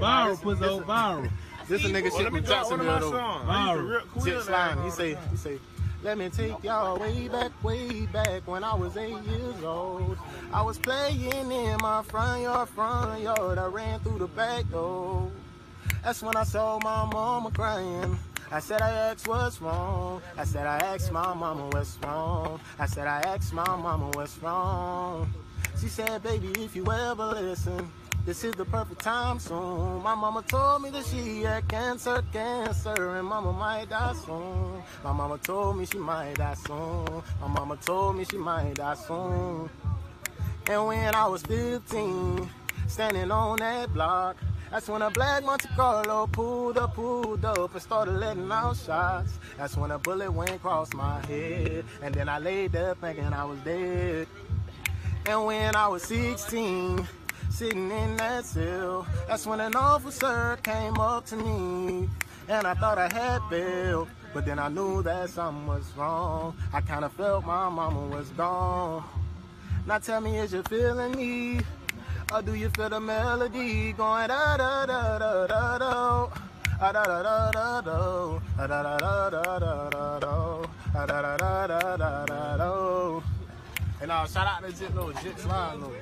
Viral, pussy old viral. This a nigga Well, shit let me from drop one of Jacksonville though. songs. I used to Viral. rip cool Jet in slime. He say, he say, let me take y'all way back, way back when I was eight years old. I was playing in my front yard, front yard. I ran through the back door. That's when I saw my mama crying. I said I asked what's wrong. I said I asked my mama what's wrong. I said I asked my mama what's wrong. She said, baby, if you ever listen, this is the perfect time soon. My mama told me that she had cancer, cancer, and mama might die soon. My mama told me she might die soon. My mama told me she might die soon. And when I was 15, standing on that block, that's when a black Monte Carlo pulled up, pulled up, and started letting out shots. That's when a bullet went across my head, and then I laid there thinking I was dead. And when I was 16, sitting in that cell, that's when an officer came up to me, and I thought I had bailed. But then I knew that something was wrong. I kind of felt my mama was gone. Now tell me, is you feeling me? Or do you feel the melody going da da da da da da? Ah, da da da da da. Ah, da da da da da da da. Ah, da da da. And uh, shout out to Jit Low, Jit Slime Low.